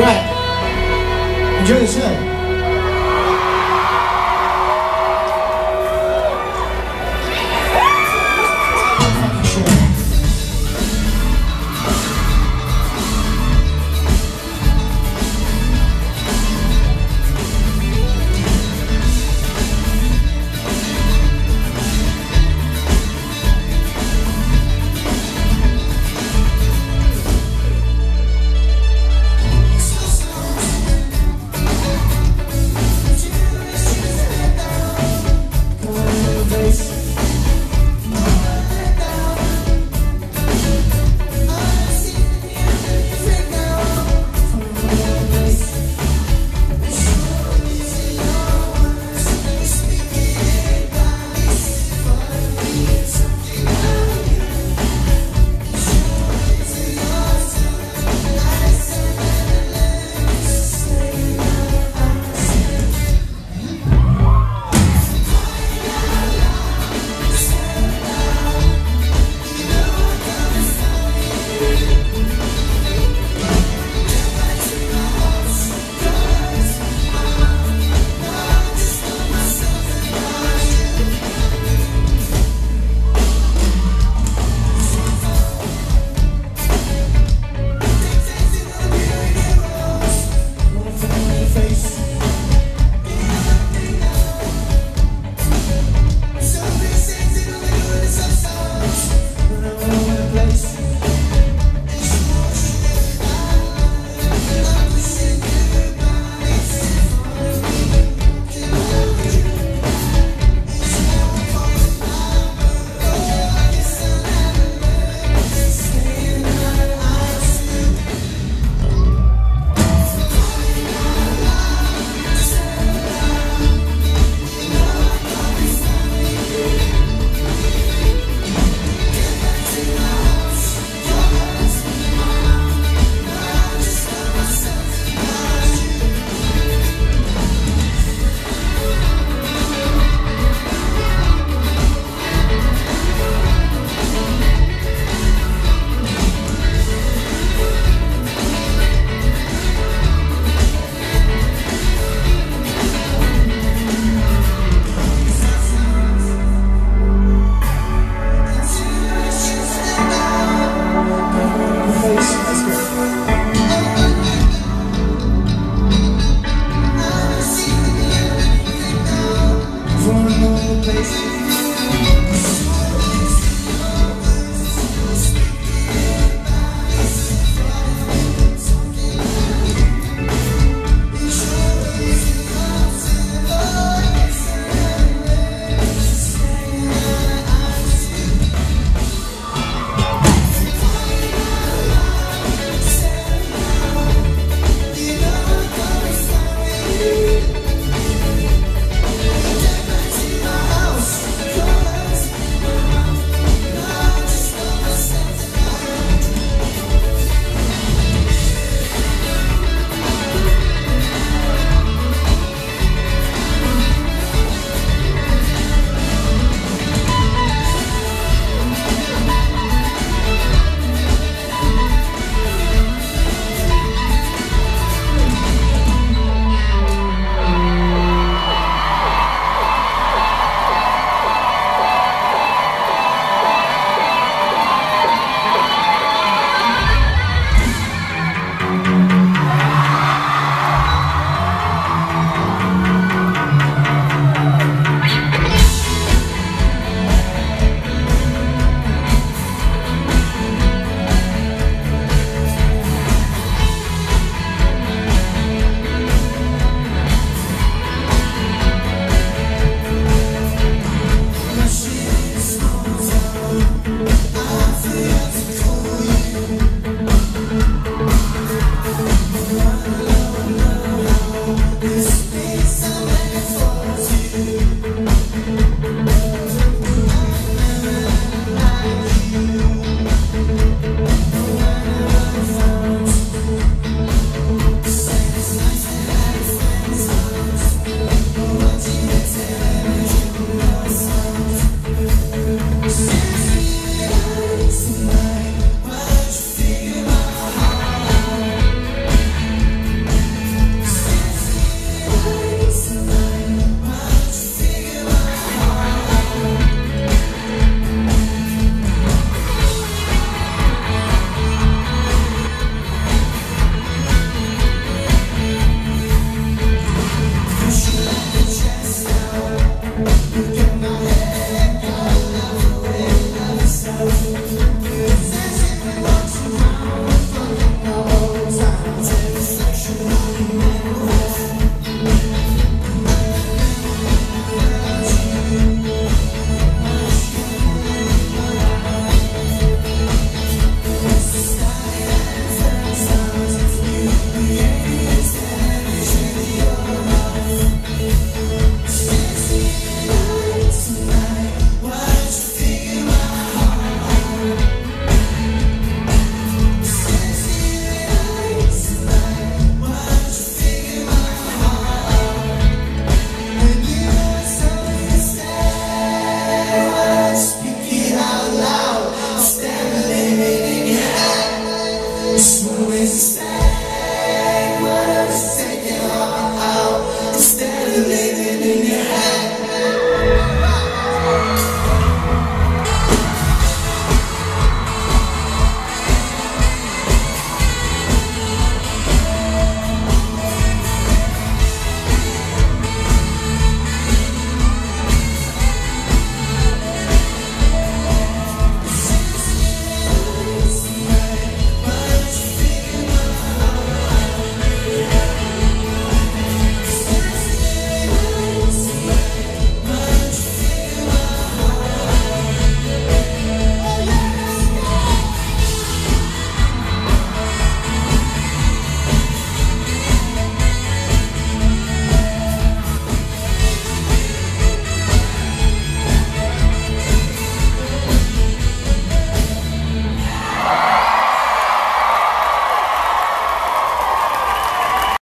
Right. Do you? you.